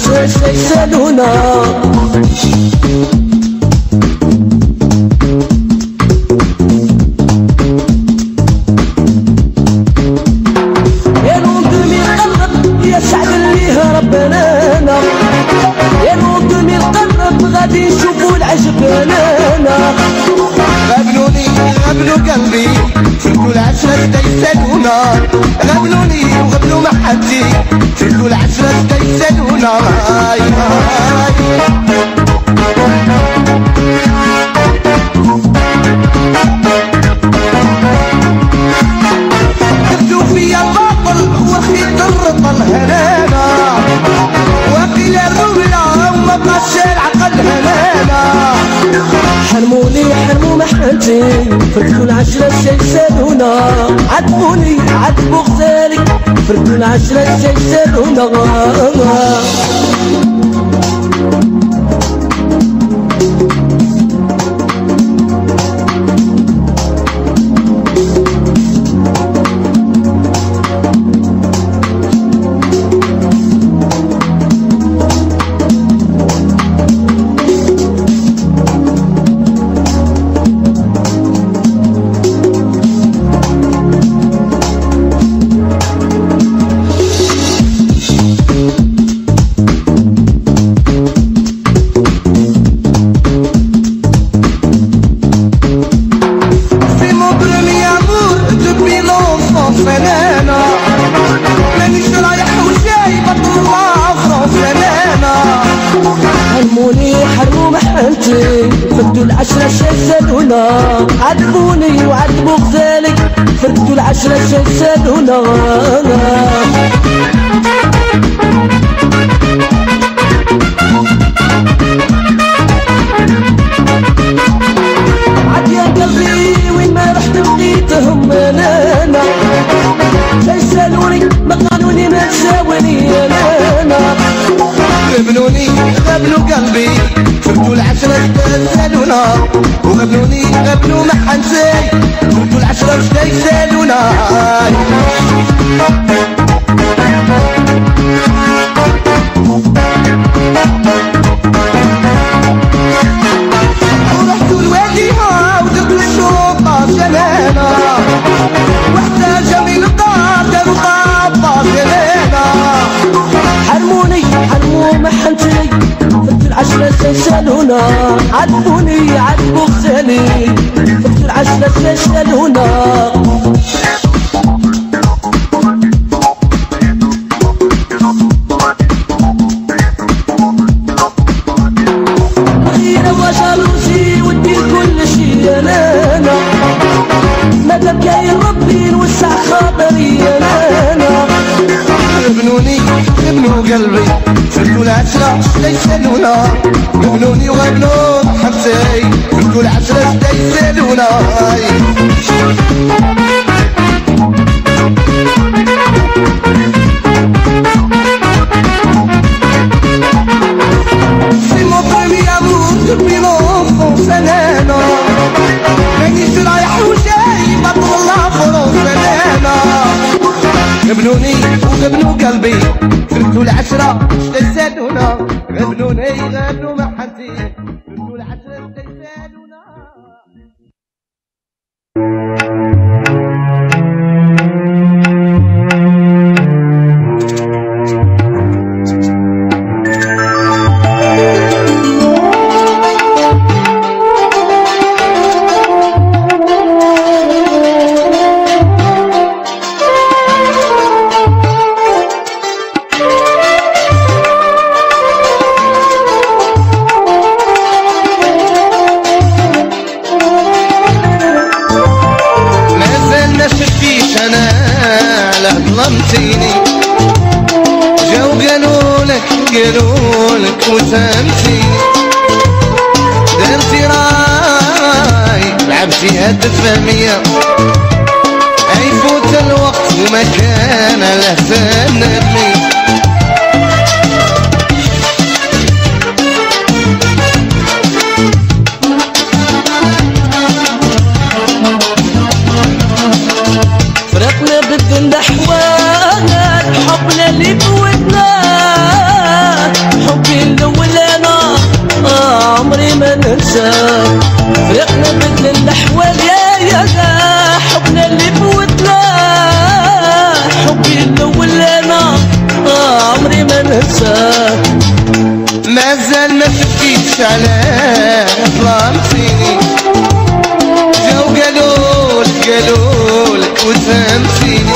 cyrus lacynthia nunez hasret çeksen ona Gloom على ظلمتيني جاو قالولك قالولك وسامتيني درتي راي لعبتي هاد الفهمية يفوت الوقت وما كان له سندني فرقنا بدل الاحوال حبنا اللي بودنا حبي الأول أنا عمري ما ننسى. فرقنا بدل الأحوال يا يا حبنا اللي بودنا حبي الأول أنا عمري ما ننسى. ما زال ما فكيتش على ظلمتيني جاو قالولك قالولك وسامتيني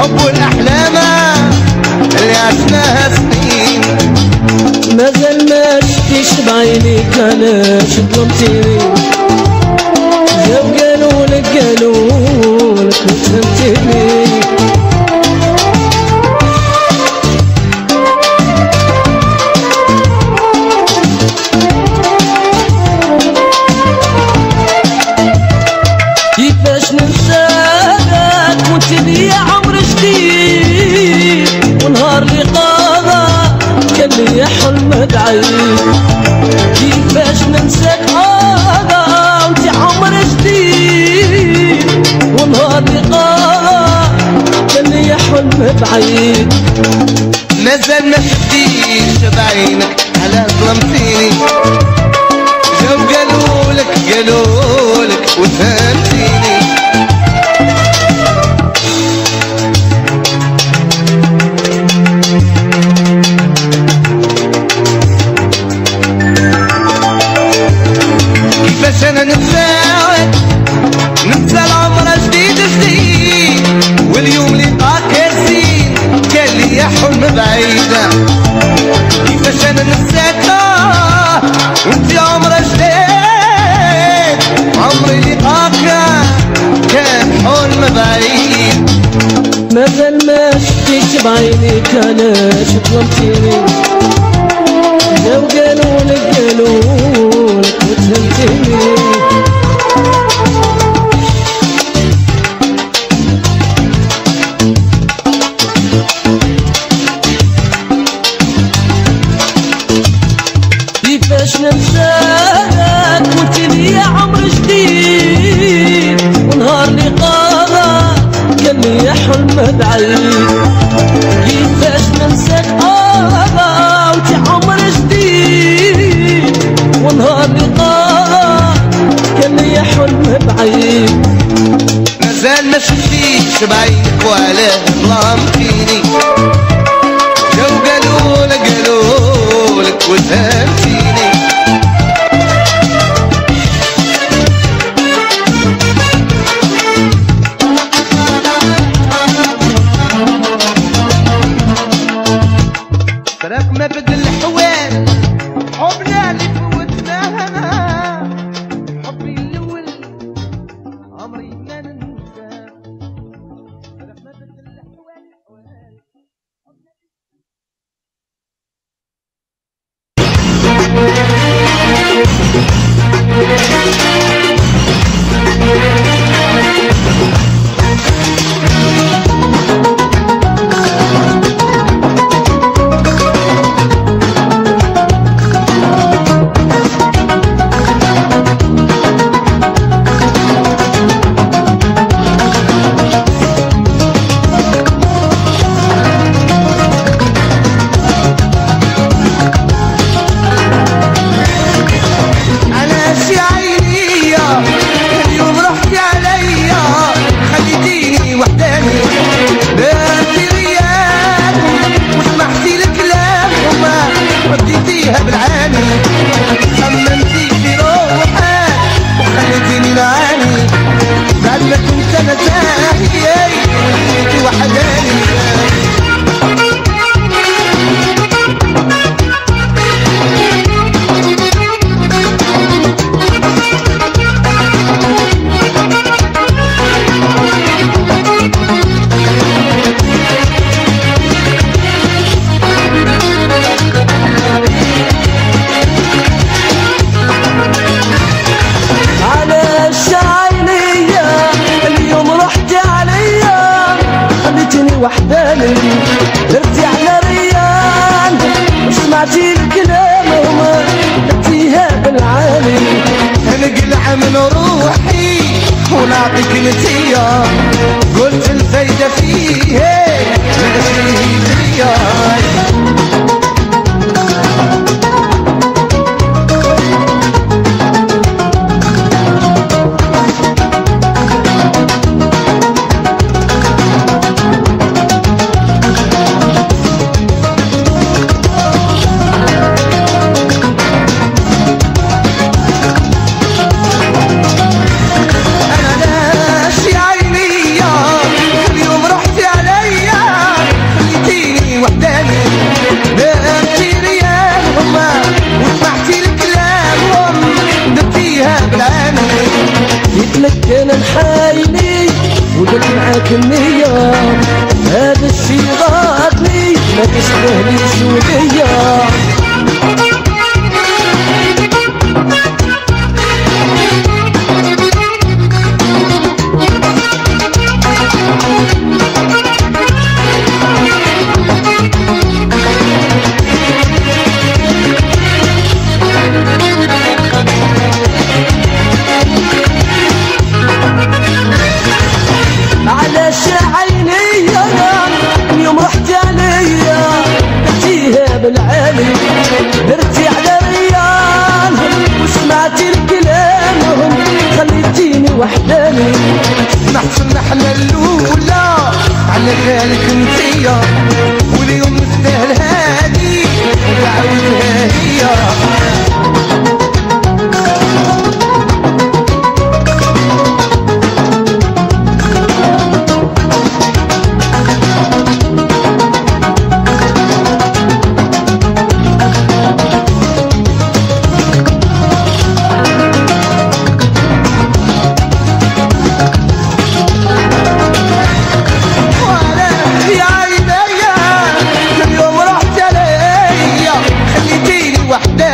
الحب والأحلام اللي عشناها سنين. مازال ما شفتيش بعينيك علاش ظلمتيني يا قالوا لك قالوا لك حلم بعيد مازال ما شفتيش بعينك على ظلمتيني جاو قالولك قالولك وفهمتيني. بعينيك علاش ظلمتيني يا قالوا لك قالوا لك وفهمتني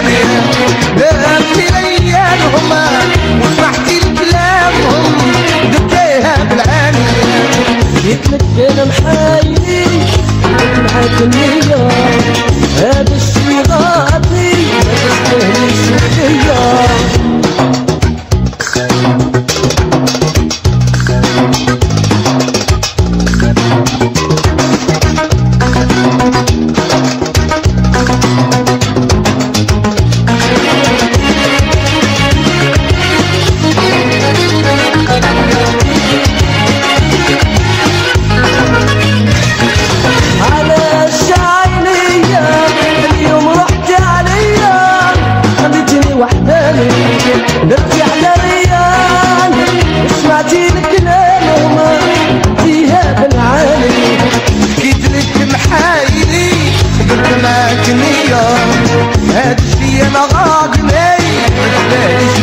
علينا دهب ليالهم وفرحتي لكلامهم دبيها بالعالي جيت لك شوية هاد الشي ما غاقني بلاش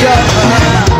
شوية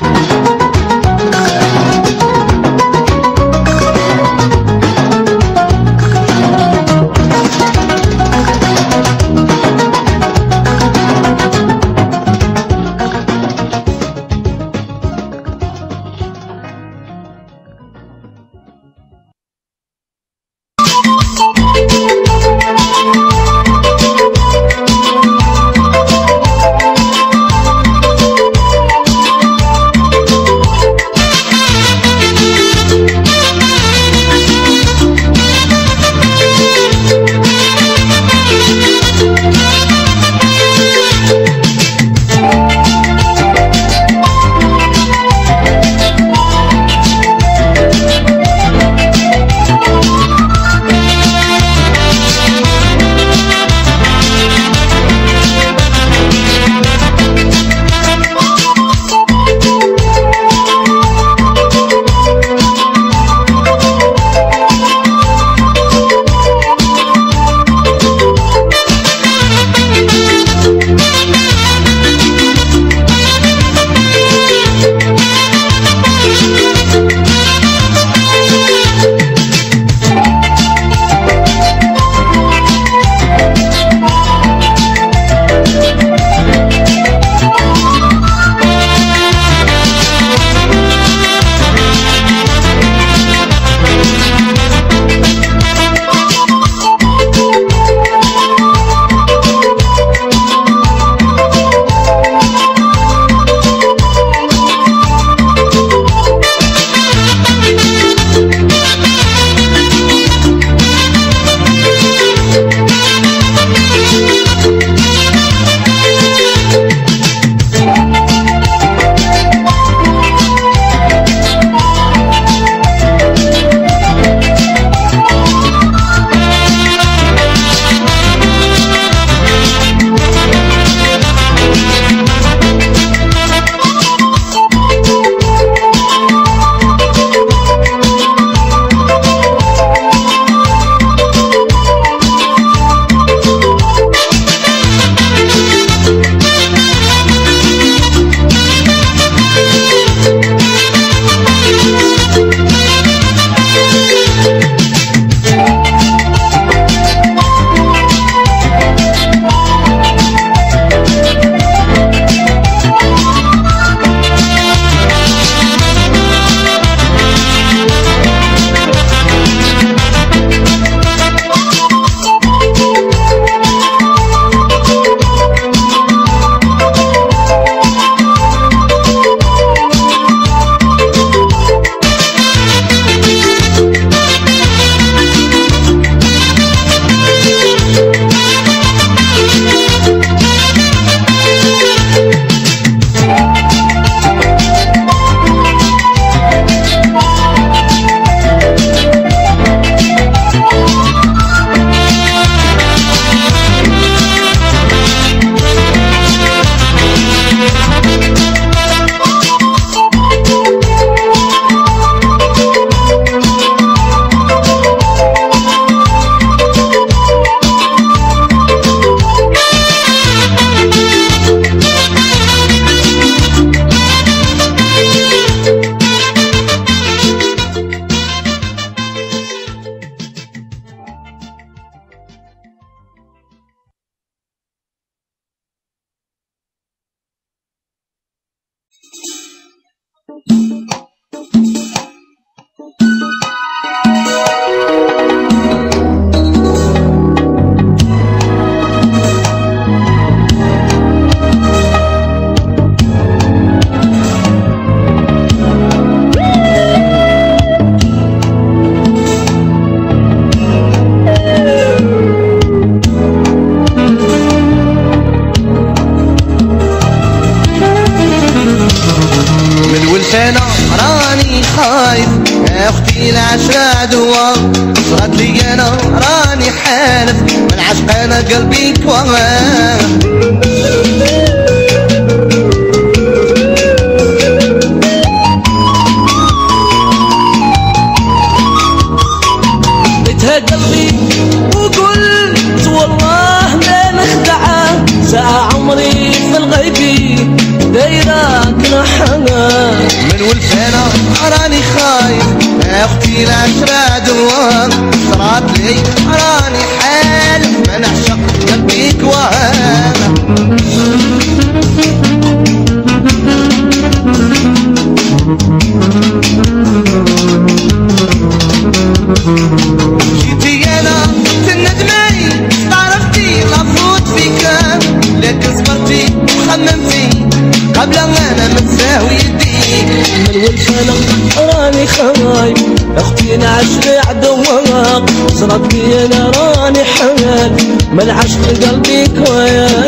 يا راني حمل من العشق قلبي كويان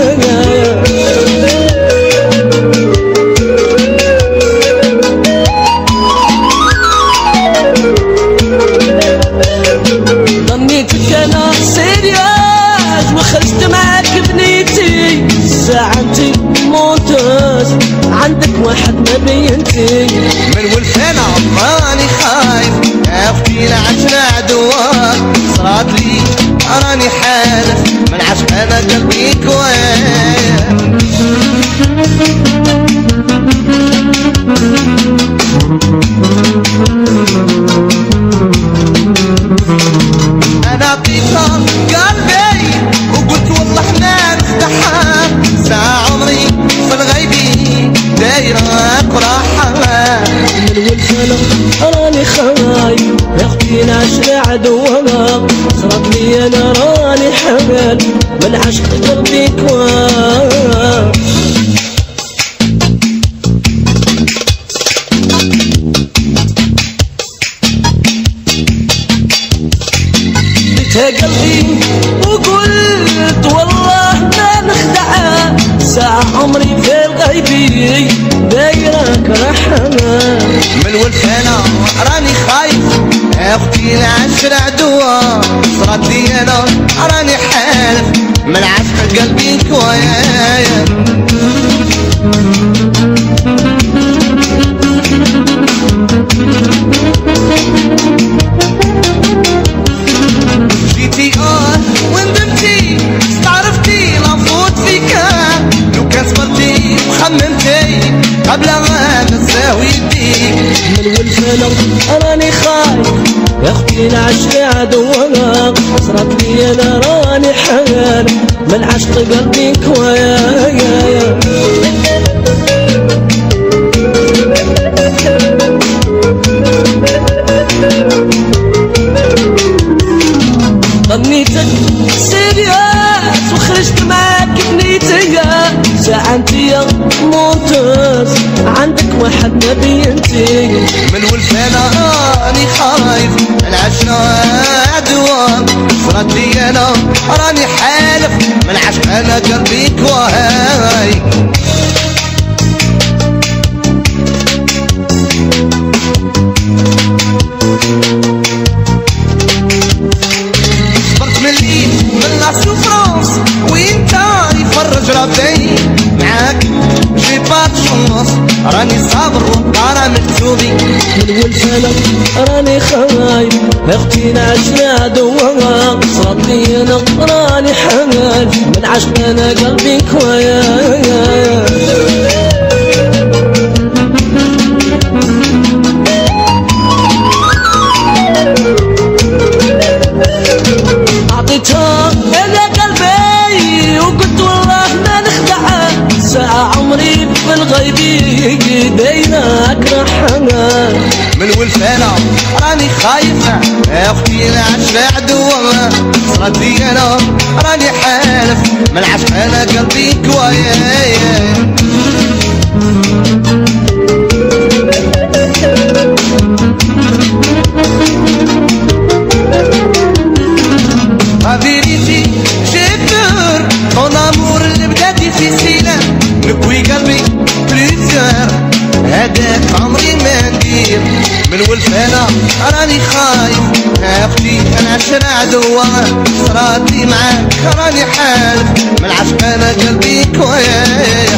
من عشق قلبك ويا ناشنا دوما صدي نقراني حمال من عشقنا قلبك يا عندي أنا راني حالف ملعبش أنا قلبي راني حالك ملعب أنا قلبي كويح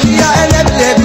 خليها أنا بلبس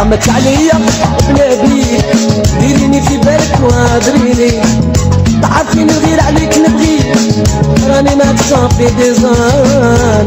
رحمت عليا بلا بيك ديريني في بالك وهضريني. تعرفيني غير عليك نبغيك راني ما تصافي ديزان